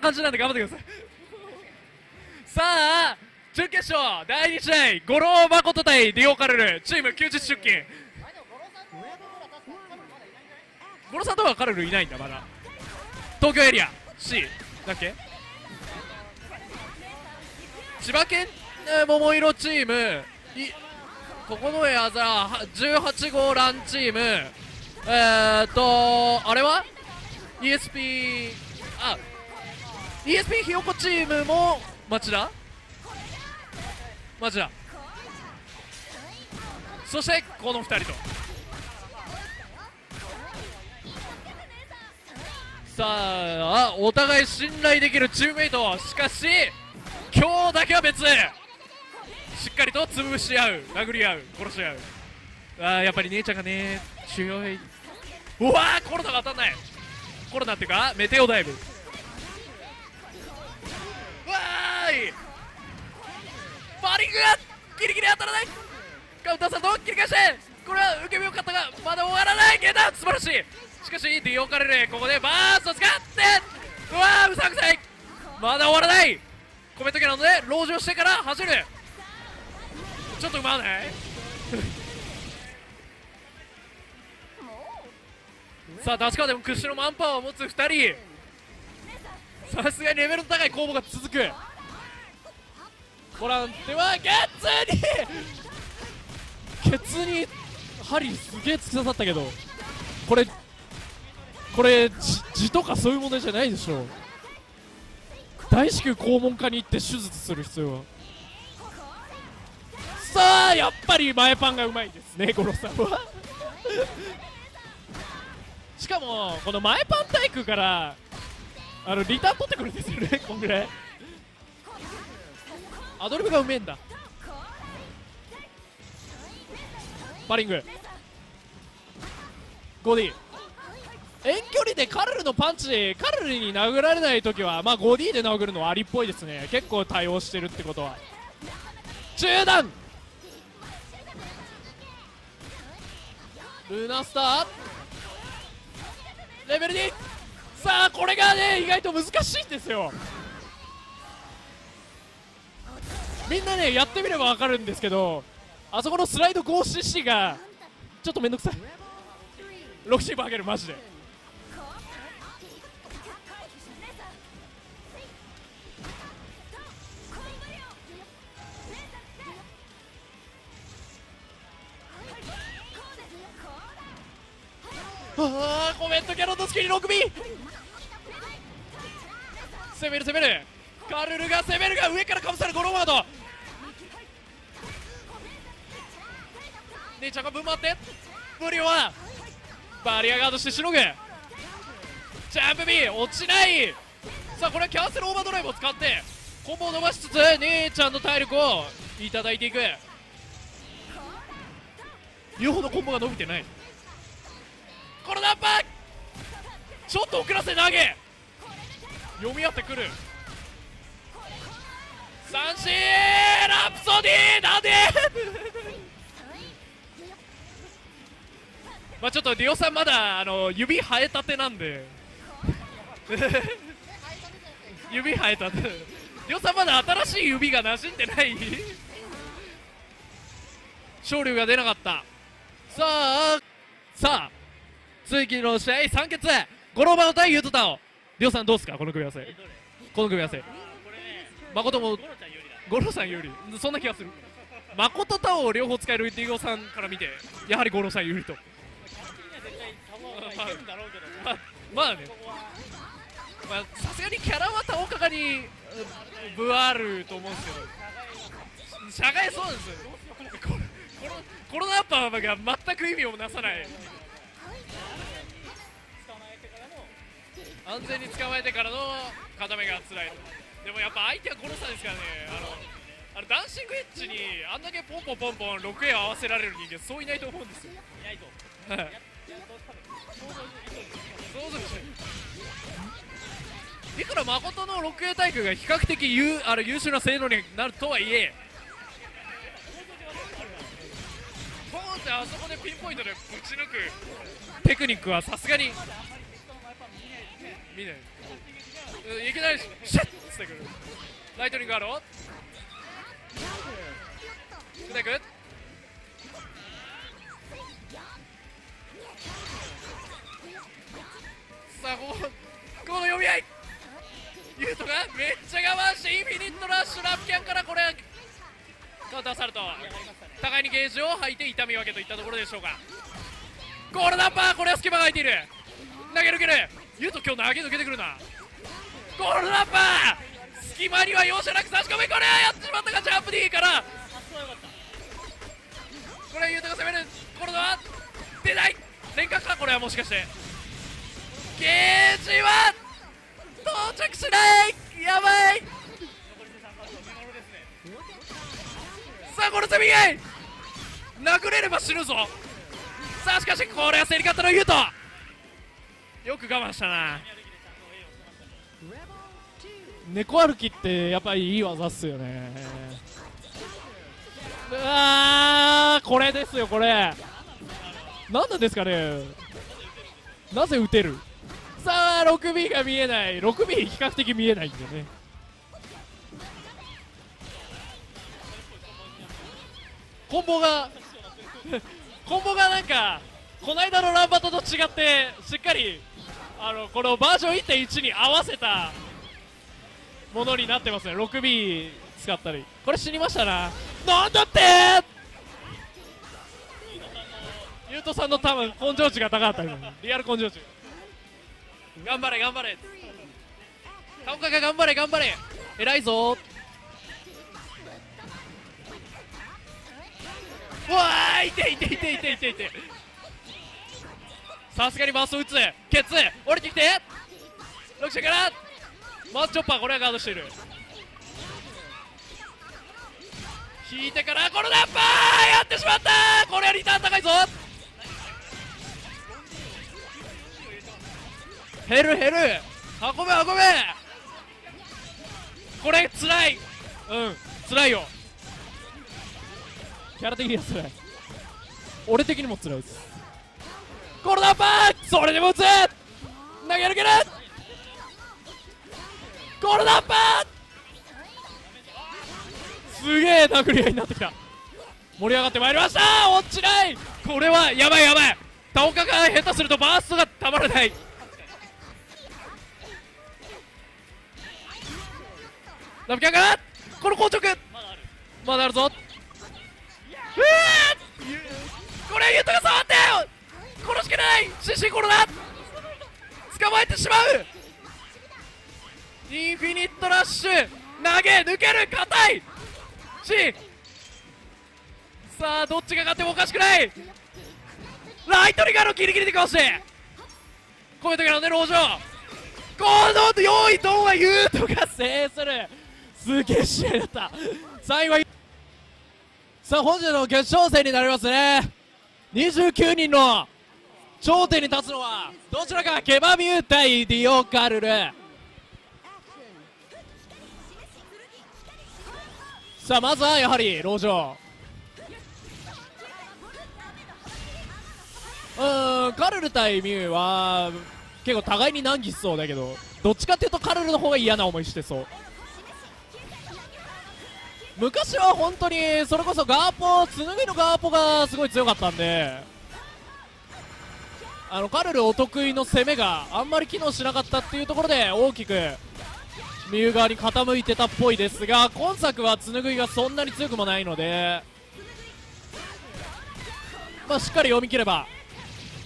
感じなんで頑張ってください。さあ準決勝第2試合五郎誠対ディオカルルチーム休日出勤。五郎さんとはカルルいないんだまだ。東京エリア C だっけ？千葉県桃色チームいここのあざ18号ランチームえー、っとあれは？ESP あ ESP ひよこチームも町田？町田。そしてこの2人と。さあお互い信頼できるチームメイト。しかし今日だけは別しっかりと潰し合う殴り合う殺し合う。あやっぱり姉ちゃんがね強いうわーコロナが当たんない。コロナっていうかメテオダイブ。がギリギリ当たらないカウンターさんと切り返してこれは受け身よかったがまだ終わらないゲータ素晴らしいしかしディオカレレここでバースト使ってうわーうさんくさいまだ終わらないコメントキャノンで籠城してから走るちょっとうまないさあダチカーでも屈指のマンパワーを持つ2人さすがにレベルの高い攻防が続くボランテはゲッツに！ケツに針すげえ突き刺さったけどこれこれじ痔とかそういう問題じゃないでしょ大至急肛門科に行って手術する必要は。さあやっぱり前パンがうまいですね五郎さんは。しかもこの前パン体育からあのリターン取ってくるんですよねこんぐらい。アドリブがうめえんだ。バリング。5D 遠距離でカルルのパンチカルルに殴られない時はまあ 5D で殴るのはありっぽいですね。結構対応してるってことは。中段。ルナスター。レベル2さあこれがね意外と難しいんですよ。みんなねやってみれば分かるんですけどあそこのスライド 5cc がちょっとめんどくさい。6シーブ上げるマジで。あーコメントキャノンのスキル 6B 攻める攻める。カルルが攻めるが上からかぶさるゴロワード。姉ちゃんがぶん回って。ブリオはバリアガードしてしのぐジャンプ B 落ちない。さあこれはキャンセルオーバードライブを使ってコンボを伸ばしつつ姉ちゃんの体力をいただいていく。言うほどコンボが伸びてない。このナンパちょっと遅らせ投げ。読み合ってくる。三振！ラプソディなんで？まあちょっとディオさんまだあの指生えたてなんで。指生えたて。ディオさんまだ新しい指が馴染んでない。勝利が出なかった。さあさあ次の試合3決。五郎丸対ユートタオりょうさんどうですか？この組み合わせ。この組み合わせ。誠も五郎さん有利。そんな気がする。誠タオを両方使えるディオさんから見てやはり五郎さん有利と。まあまあね。まあさすがにキャラはタオカカにうん分あると思うんですけど。社外そうなんですよコロナアッパーが全く意味をなさない。安全に捕まえてからの固めが辛い。でもやっぱ相手はゴロさんですからね。あのあのダンシングエッジにあんだけポンポンポンポン 6A 合わせられる人間そういないと思うんですよ。いないとはい想像していくら誠の 6A 体育が比較的優あの優秀な性能になるとはいえポーンってあそこでピンポイントでぶち抜くテクニックはさすがに見ない。いきなりシャッってくる。ライトニングアロー砕く？さあこの読み合い。ユートがめっちゃ我慢してインフィニットラッシュラッキャンからこれ。カウンターされと互いにゲージを吐いて痛み分けといったところでしょうかゴールダンパーこれは隙間が空いている。投げ抜ける。ユート今日投げ抜けてくるな。ゴールダンパー隙間には容赦なく差し込みこれはやってしまったかジャンプ D から。これはユートが攻める。コロナは出ない。連角かこれはもしかして。ゲージは到着しない。やばい。さあこの攻め合い殴れれば死ぬぞ。さあしかしこれは競り勝ったのユート。よく我慢したな。猫歩きってやっぱりいい技っすよね。うわこれですよこれ。何なんですかね。なぜ打てる？さあ 6B が見えない。6B 比較的見えないんでね。コンボが コンボがなんかこの間のランバトと違ってしっかりあのこのバージョン1.1に合わせたものになってますね。6B 使ったり。これ死にましたな。なんだって！ゆうとさんの多分根性値が高かったリアル根性値。頑張れ頑張れ。カオカが頑張れ頑張れ。偉いぞ。うわーいていていていていてい。てさすがにバースト打つ。ケツ降りてきて。6者から。マスチョッパーこれはガードしてる。引いてからこのナッパーやってしまった。これはリターン高いぞ。減る減る。運べ運べ。これつらい。うんつらいよ。キャラ的には辛い。俺的にも辛いです。コロナパーそれでも打つ！投げ抜ける！コロナパーすげえ殴り合いになってきた。盛り上がってまいりました！落ちない！これはやばいやばい。タオカが下手するとバーストがたまらない。ラブキャンがこの硬直。まだある。ぞ。うわこれユットが触って殺しきれない。シシコロナ捕まえてしまう。インフィニットラッシュ。投げ抜ける硬い。しさあどっちが勝ってもおかしくない。ライトリガーのギリギリでかわして。こういう時のね籠城この用意ドンはユートが制する。すげえ試合だった。最後さあ本日の決勝戦になりますね。29人の頂点に立つのはどちらかケバミュー対ディオカルル。さあまずはやはり籠城。うーんカルル対ミュウは結構互いに難儀しそうだけどどっちかっていうとカルルの方が嫌な思いしてそう。昔は本当にそれこそガーポ紬のガーポがすごい強かったんであのカルルお得意の攻めがあんまり機能しなかったっていうところで大きくミュウ側に傾いてたっぽいですが今作は紬がそんなに強くもないのでまあしっかり読み切れば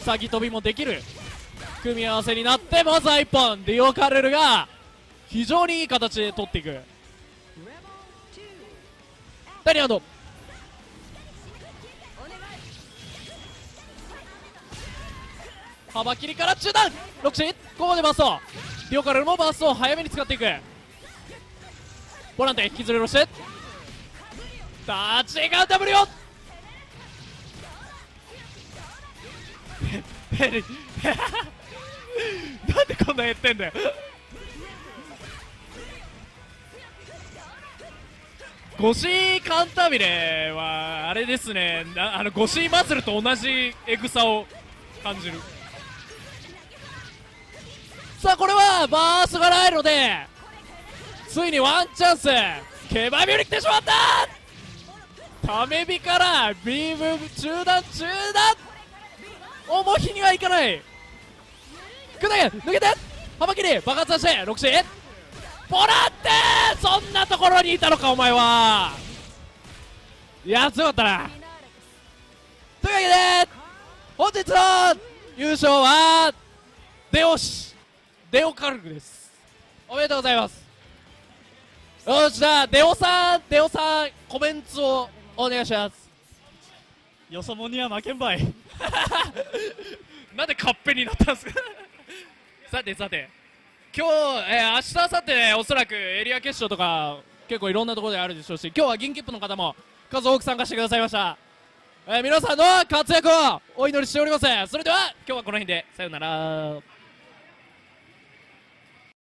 先飛びもできる組み合わせになってまずは1本ディオカルルが非常にいい形で取っていく。ダニアンド幅切りから中段。6シここでバスト。ディオカルもバストを早めに使っていく。ボランテ引きずり下ろして。タッチガンダブルよ なんでこんな減ってんだよ。ゴシーカンタービレはあれですね。あのゴシーマズルと同じエグさを感じる。さあこれはバースがないのでついにワンチャンスケバビューに来てしまった。ため火からビーム中断中断。重火にはいかない。砕け抜けて幅切り爆発させて6シポラってそんなところにいたのかお前は。いや強かったな。というわけで本日の優勝はデオシデオカルグです。おめでとうございます。よしじゃあデオさんデオさんコメントをお願いします。よそ者には負けんばい。なんでカッペになったんですか？さてさて今日、えー、明日明後日おそらくエリア決勝とか結構いろんなところであるでしょうし今日は銀切符の方も数多く参加してくださいました、えー皆さんの活躍をお祈りしております。それでは今日はこの辺でさようなら。